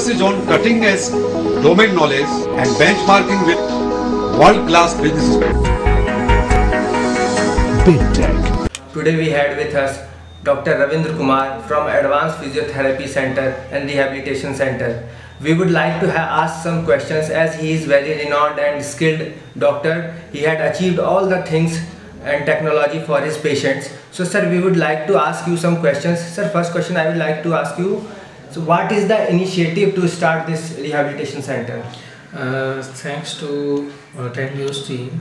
emphasis on cutting edge domain knowledge and benchmarking with world class businesses. BigTech. Today we had with us Dr. Ravindra Kumar from Advanced Physiotherapy Center and Rehabilitation Center. We would like to ha- ask some questions as he is very renowned and skilled doctor. He had achieved all the things and technology for his patients. So sir, we would like to ask you some questions. Sir, first question I would like to ask you. So what is the initiative to start this rehabilitation center? Uh, thanks to uh, 10 News team.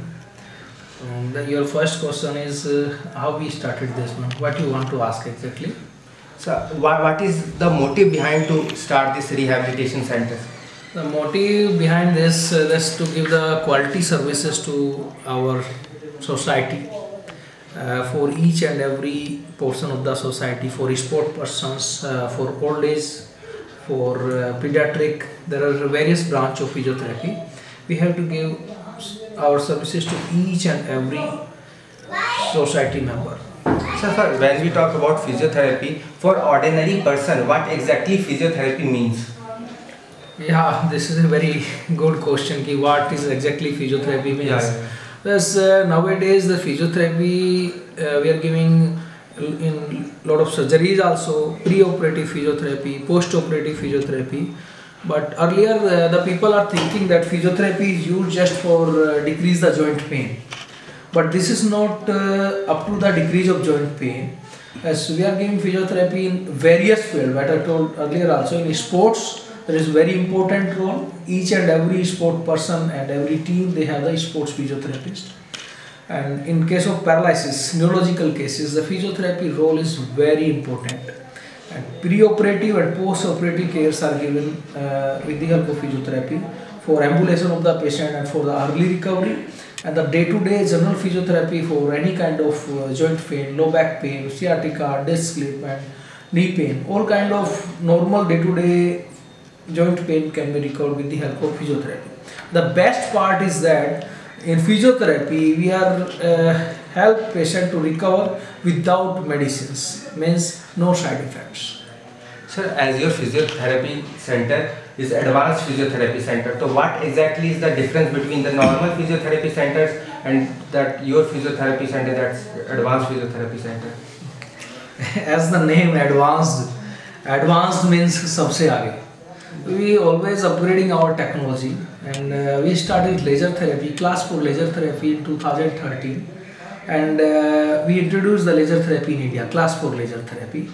Um, the, your first question is uh, how we started this one. What you want to ask exactly? So what, what is the motive behind to start this rehabilitation center? The motive behind this uh, is to give the quality services to our society uh, for each and every portion of the society for sport persons, uh, for old age, for uh, pediatric. There are various branch of physiotherapy. We have to give our services to each and every society member. So sir, when we talk about physiotherapy, for ordinary person, what exactly physiotherapy means? Yeah, this is a very good question. Ki what is exactly physiotherapy means? Yeah. Yes, uh, nowadays the physiotherapy uh, we are giving in lot of surgeries also pre-operative physiotherapy, post-operative physiotherapy. But earlier uh, the people are thinking that physiotherapy is used just for uh, decrease the joint pain. But this is not uh, up to the decrease of joint pain. As we are giving physiotherapy in various fields, what I told earlier also in sports, there is very important role. Each and every sport person and every team they have the sports physiotherapist. And in case of paralysis, neurological cases, the physiotherapy role is very important. And pre-operative and post-operative cares are given uh, with the help of physiotherapy for ambulation of the patient and for the early recovery. And the day-to-day general physiotherapy for any kind of uh, joint pain, low back pain, sciatica, disc slip, and knee pain, all kind of normal day-to-day joint pain can be recovered with the help of physiotherapy. The best part is that in physiotherapy we are uh, help patient to recover without medicines, means no side effects. Sir, as your physiotherapy center is advanced physiotherapy center, so what exactly is the difference between the normal physiotherapy centers and that your physiotherapy center that's advanced physiotherapy center? As the name advanced, advanced means सबसे आगे. we always upgrading our technology and uh, we started laser therapy, class four laser therapy in 2013 and uh, we introduced the laser therapy in India, class four laser therapy.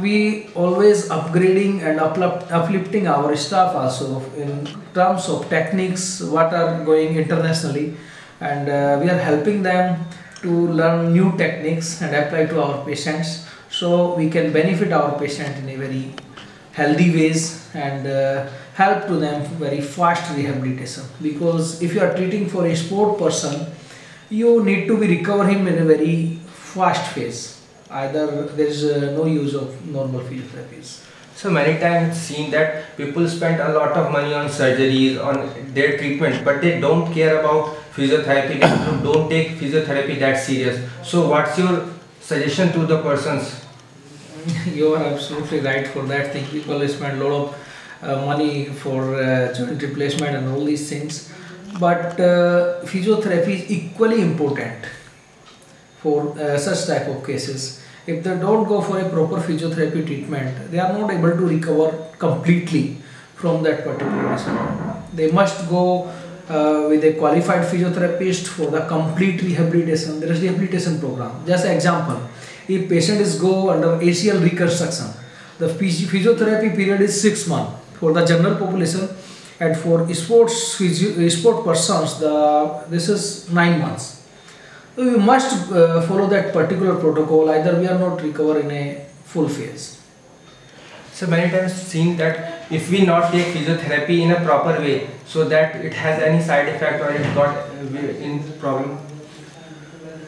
We always upgrading and uplift, uplifting our staff also in terms of techniques, what are going internationally and uh, we are helping them to learn new techniques and apply to our patients so we can benefit our patient in a very healthy ways and uh, help to them very fast rehabilitation because if you are treating for a sport person you need to be recover him in a very fast phase either there is uh, no use of normal physiotherapies So many times seen that people spend a lot of money on surgeries, on their treatment, but they don't care about physiotherapy. Don't take physiotherapy that serious. So what's your suggestion to the persons? you are absolutely right for that. Thing people spend a lot of uh, money for uh, joint replacement and all these things. But uh, physiotherapy is equally important for such type of cases. If they don't go for a proper physiotherapy treatment they are not able to recover completely from that particular disorder they must go uh, with a qualified physiotherapist for the complete rehabilitation. There is rehabilitation program. Just example if patient is go under ACL reconstruction. The physiotherapy period is six months. For the general population and for sports physio- sport persons the this is nine months. So we must uh, follow that particular protocol. Either we are not recover in a full phase. So many times seen that if we not take physiotherapy in a proper way, so that it has any side effect or it got uh, in problem.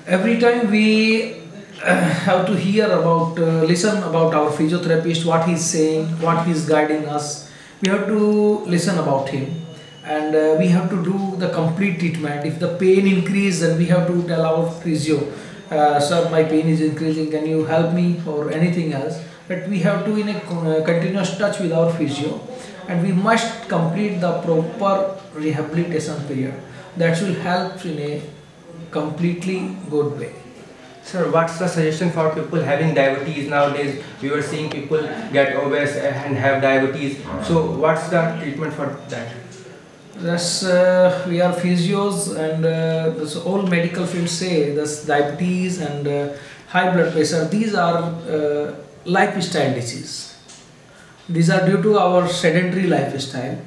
every time we have to hear about uh, listen about our physiotherapist what he's saying what he's guiding us. We have to listen about him. And uh, we have to do the complete treatment. If the pain increase then we have to tell our physio uh, sir my pain is increasing. Can you help me or anything else? But we have to in a uh, continuous touch with our physio. And we must complete the proper rehabilitation period. That will help in a completely good way. Sir, what's the suggestion for people having diabetes nowadays? We were seeing people get obese and have diabetes. So, what's the treatment for that? Yes, uh, we are physios, and uh, all medical fields say this diabetes and uh, high blood pressure. These are uh, lifestyle disease. These are due to our sedentary lifestyle.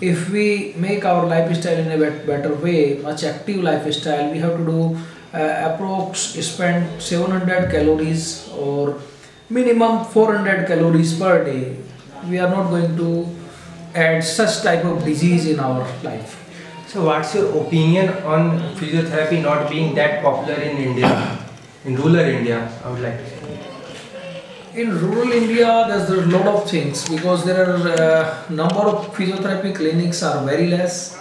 If we make our lifestyle in a better way, much active lifestyle, we have to do uh, approx spend 700 calories or minimum 400 calories per day. We are not going to add such type of disease in our life. So, what's your opinion on physiotherapy not being that popular in India, in rural India? I would like to say. In rural India, there's a lot of things because there are uh, number of physiotherapy clinics are very less,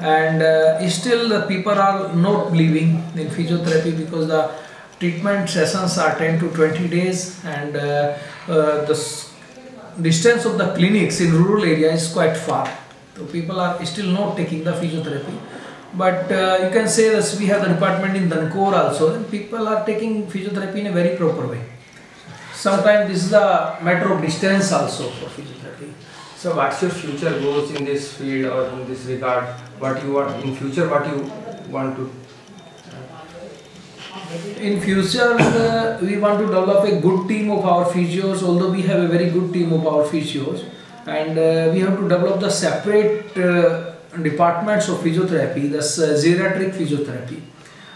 and uh, still the people are not believing in physiotherapy because the treatment sessions are 10 to 20 days, and uh, uh, the distance of the clinics in rural area is quite far. So people are still not taking the physiotherapy. But uh, you can say that we have the department in Dankaur also, and people are taking physiotherapy in a very proper way. Sometimes this is the matter of distance also for physiotherapy. So, what's your future goals in this field or in this regard? What you want in future? What you want to? In future, uh, we want to develop a good team of our physios. Although we have a very good team of our physios, and uh, we have to develop the separate uh, departments of physiotherapy. That's uh, geriatric physiotherapy.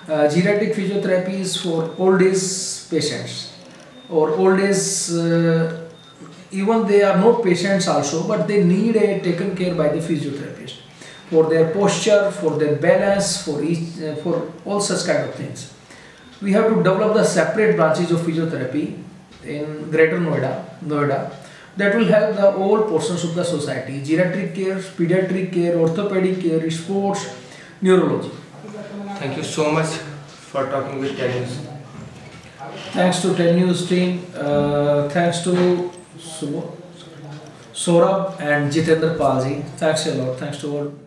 Uh, geriatric physiotherapy is for old age patients or old age. Uh, even they are not patients also, but they need a taken care by the physiotherapist for their posture, for their balance, for each, uh, for all such kind of things. We have to develop the separate branches of physiotherapy in Greater Noida, Noida that will help the all portions of the society: geriatric care, pediatric care, orthopedic care, sports, neurology. Thank you so much for talking with Ten News. Thanks to Ten News team. Uh, thanks to Su- Saurabh and Jitendra Palji. Thanks a lot. Thanks to all.